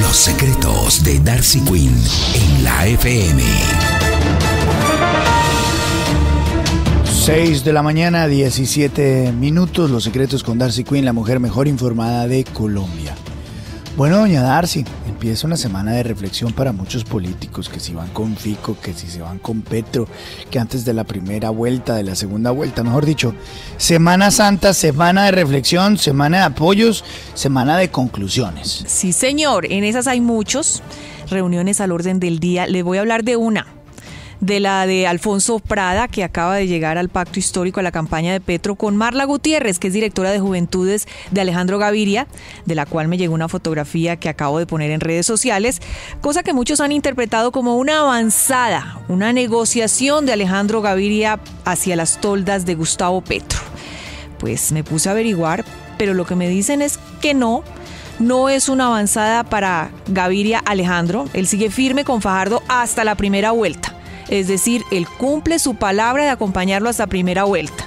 Los secretos de Darcy Quinn en la FM. 6 de la mañana, 17 minutos. Los secretos con Darcy Quinn, la mujer mejor informada de Colombia. Bueno, doña Darcy, empieza una semana de reflexión para muchos políticos que si van con Fico, que si se van con Petro, que antes de la primera vuelta, de la segunda vuelta, mejor dicho, Semana Santa, semana de reflexión, semana de apoyos, semana de conclusiones. Sí, señor, en esas hay muchos reuniones al orden del día. Le voy a hablar de una de la de Alfonso Prada, que acaba de llegar al pacto histórico a la campaña de Petro, con Marla Gutiérrez, que es directora de Juventudes de Alejandro Gaviria, de la cual me llegó una fotografía que acabo de poner en redes sociales, cosa que muchos han interpretado como una avanzada, una negociación de Alejandro Gaviria hacia las toldas de Gustavo Petro. Pues me puse a averiguar, pero lo que me dicen es que no, no es una avanzada para Gaviria Alejandro. Él sigue firme con Fajardo hasta la primera vuelta es decir, él cumple su palabra de acompañarlo hasta primera vuelta.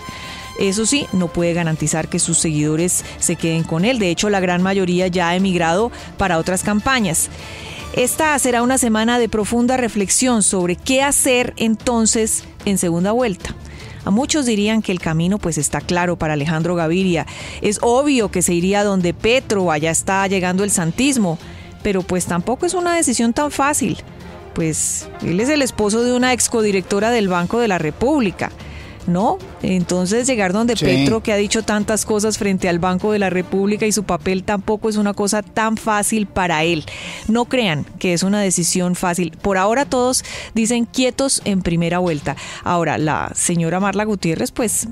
Eso sí, no puede garantizar que sus seguidores se queden con él. De hecho, la gran mayoría ya ha emigrado para otras campañas. Esta será una semana de profunda reflexión sobre qué hacer entonces en segunda vuelta. A muchos dirían que el camino pues está claro para Alejandro Gaviria. Es obvio que se iría donde Petro, allá está llegando el santismo, pero pues tampoco es una decisión tan fácil pues él es el esposo de una excodirectora del Banco de la República. ¿no? Entonces llegar donde Petro, que ha dicho tantas cosas frente al Banco de la República y su papel tampoco es una cosa tan fácil para él. No crean que es una decisión fácil. Por ahora todos dicen quietos en primera vuelta. Ahora, la señora Marla Gutiérrez, pues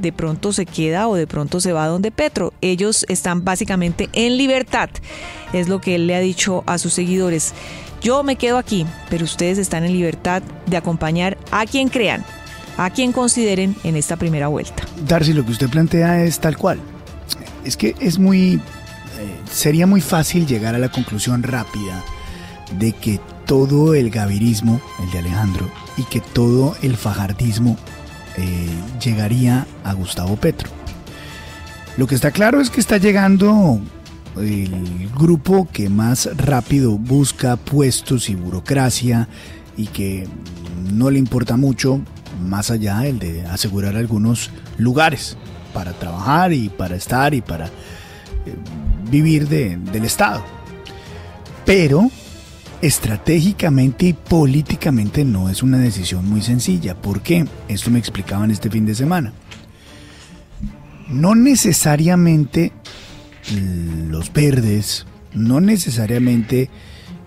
de pronto se queda o de pronto se va donde Petro. Ellos están básicamente en libertad, es lo que él le ha dicho a sus seguidores. Yo me quedo aquí, pero ustedes están en libertad de acompañar a quien crean, a quien consideren en esta primera vuelta. Darcy, lo que usted plantea es tal cual. Es que es muy... Eh, sería muy fácil llegar a la conclusión rápida de que todo el gavirismo, el de Alejandro, y que todo el fajardismo eh, llegaría a Gustavo Petro. Lo que está claro es que está llegando el grupo que más rápido busca puestos y burocracia y que no le importa mucho más allá el de asegurar algunos lugares para trabajar y para estar y para eh, vivir del Estado. Pero estratégicamente y políticamente no es una decisión muy sencilla. ¿Por qué? Esto me explicaban este fin de semana. No necesariamente los verdes, no necesariamente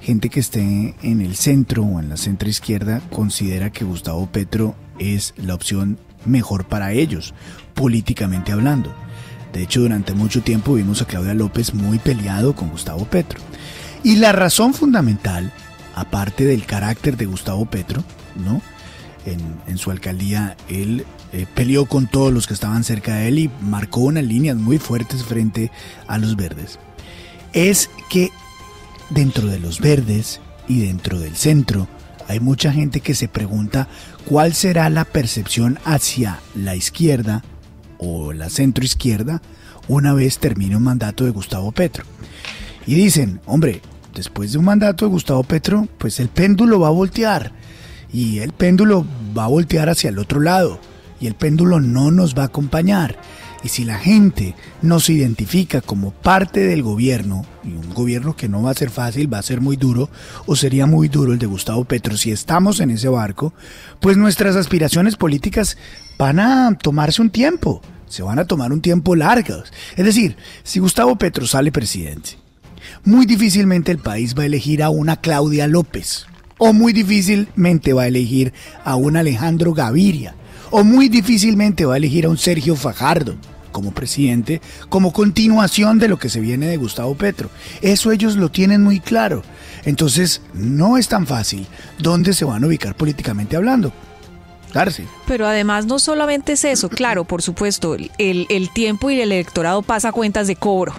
gente que esté en el centro o en la centro izquierda considera que Gustavo Petro es la opción mejor para ellos, políticamente hablando. De hecho, durante mucho tiempo vimos a Claudia López muy peleado con Gustavo Petro. Y la razón fundamental, aparte del carácter de Gustavo Petro, ¿no? En, su alcaldía, él eh, peleó con todos los que estaban cerca de él y marcó unas líneas muy fuertes frente a los verdes. Es que dentro de los verdes y dentro del centro hay mucha gente que se pregunta cuál será la percepción hacia la izquierda o la centro izquierda una vez termine un mandato de Gustavo Petro. Y dicen, hombre, después de un mandato de Gustavo Petro, pues el péndulo va a voltear y el péndulo va a voltear hacia el otro lado y el péndulo no nos va a acompañar. Y si la gente no se identifica como parte del gobierno, y un gobierno que no va a ser fácil, va a ser muy duro, o sería muy duro el de Gustavo Petro, si estamos en ese barco, pues nuestras aspiraciones políticas van a tomarse un tiempo, se van a tomar un tiempo largo. Es decir, si Gustavo Petro sale presidente, muy difícilmente el país va a elegir a una Claudia López o muy difícilmente va a elegir a un Alejandro Gaviria, o muy difícilmente va a elegir a un Sergio Fajardo como presidente, como continuación de lo que se viene de Gustavo Petro. Eso ellos lo tienen muy claro. Entonces, no es tan fácil dónde se van a ubicar políticamente hablando. Darcy. Pero además no solamente es eso, claro, por supuesto, el, el, tiempo y el electorado pasa cuentas de cobro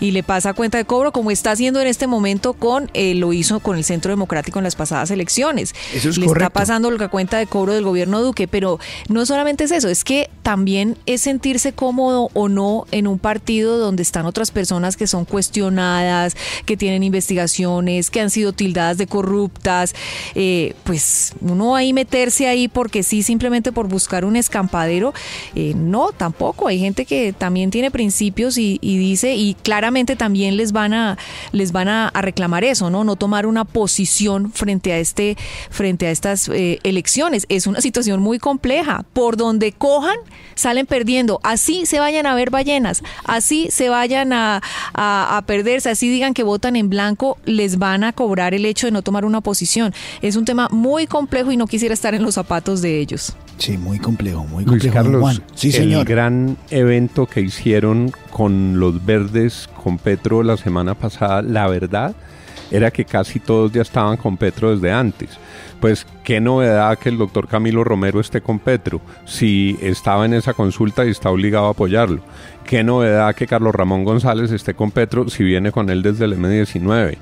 y le pasa cuenta de cobro como está haciendo en este momento con, eh, lo hizo con el Centro Democrático en las pasadas elecciones. Eso es le correcto. está pasando la cuenta de cobro del gobierno Duque, pero no solamente es eso, es que también es sentirse cómodo o no en un partido donde están otras personas que son cuestionadas, que tienen investigaciones, que han sido tildadas de corruptas, eh, pues uno ahí meterse ahí porque sí, simplemente por buscar un escampadero, eh, no, tampoco. Hay gente que también tiene principios y, dice, y claramente también les van a, les van a, reclamar eso, ¿no? No tomar una posición frente a este, frente a estas eh, elecciones. Es una situación muy compleja. Por donde cojan, salen perdiendo. Así se vayan a ver ballenas, así se vayan a perderse, así digan que votan en blanco, les van a cobrar el hecho de no tomar una posición. Es un tema muy complejo y no quisiera estar en los zapatos de ellos. Sí, muy complejo, muy Luis complejo. Carlos, Juan. Sí, señor. el gran evento que hicieron con los verdes, con Petro la semana pasada, la verdad era que casi todos ya estaban con Petro desde antes. Pues qué novedad que el doctor Camilo Romero esté con Petro, si estaba en esa consulta y está obligado a apoyarlo. Qué novedad que Carlos Ramón González esté con Petro si viene con él desde el M19.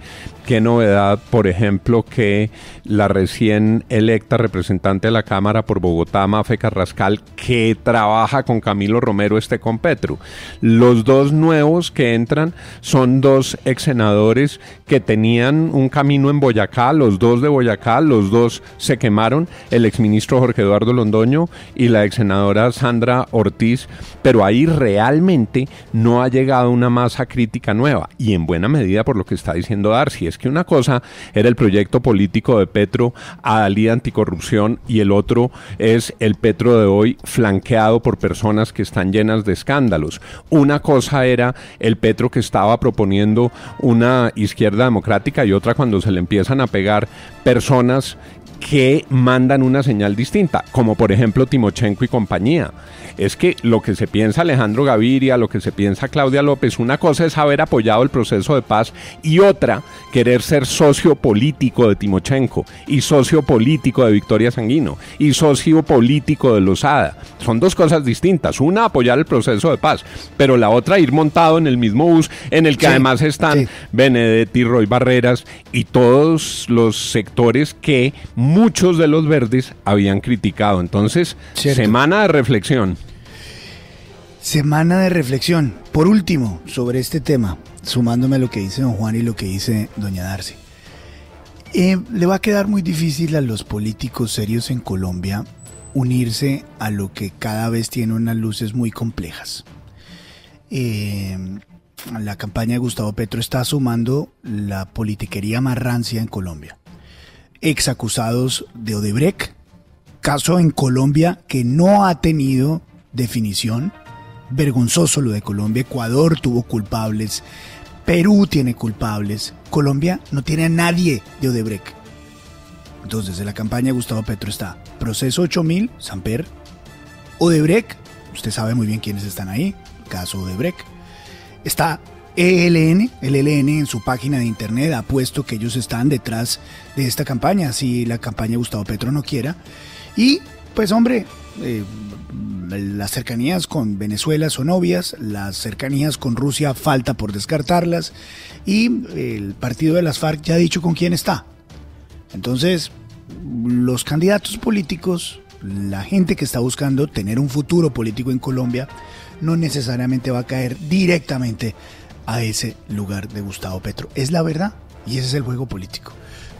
Qué novedad, por ejemplo, que la recién electa representante de la Cámara por Bogotá, Mafe Carrascal, que trabaja con Camilo Romero, esté con Petro. Los dos nuevos que entran son dos ex senadores que tenían un camino en Boyacá, los dos de Boyacá, los dos se quemaron, el exministro Jorge Eduardo Londoño y la ex senadora Sandra Ortiz, pero ahí realmente no ha llegado una masa crítica nueva y en buena medida por lo que está diciendo Darcy, es que una cosa era el proyecto político de Petro a Dalí anticorrupción y el otro es el Petro de hoy flanqueado por personas que están llenas de escándalos. Una cosa era el Petro que estaba proponiendo una izquierda democrática y otra cuando se le empiezan a pegar personas que mandan una señal distinta, como por ejemplo Timochenko y compañía. Es que lo que se piensa Alejandro Gaviria, lo que se piensa Claudia López, una cosa es haber apoyado el proceso de paz y otra querer ser socio político de Timochenko y socio político de Victoria Sanguino y socio político de Lozada. Son dos cosas distintas. Una apoyar el proceso de paz, pero la otra ir montado en el mismo bus en el que sí, además están sí. Benedetti, Roy Barreras y todos los sectores que muchos de los verdes habían criticado. Entonces, Cierto. semana de reflexión. Semana de reflexión. Por último, sobre este tema, sumándome a lo que dice don Juan y lo que dice doña Darcy. Eh, le va a quedar muy difícil a los políticos serios en Colombia unirse a lo que cada vez tiene unas luces muy complejas. Eh, la campaña de Gustavo Petro está sumando la politiquería más rancia en Colombia. Exacusados de Odebrecht, caso en Colombia que no ha tenido definición. Vergonzoso lo de Colombia. Ecuador tuvo culpables. Perú tiene culpables. Colombia no tiene a nadie de Odebrecht. Entonces, desde la campaña Gustavo Petro está Proceso 8000, Samper, Odebrecht, usted sabe muy bien quiénes están ahí, caso Odebrecht. Está ELN, el ELN en su página de internet ha puesto que ellos están detrás de esta campaña, si la campaña Gustavo Petro no quiera. Y, pues hombre, eh, las cercanías con Venezuela son obvias, las cercanías con Rusia falta por descartarlas y el partido de las FARC ya ha dicho con quién está. Entonces, los candidatos políticos, la gente que está buscando tener un futuro político en Colombia, no necesariamente va a caer directamente a ese lugar de Gustavo Petro. Es la verdad y ese es el juego político.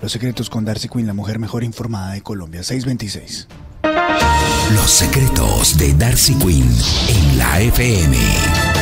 Los secretos con Darcy Quinn, la mujer mejor informada de Colombia, 626. Los secretos de Darcy Quinn en la FM.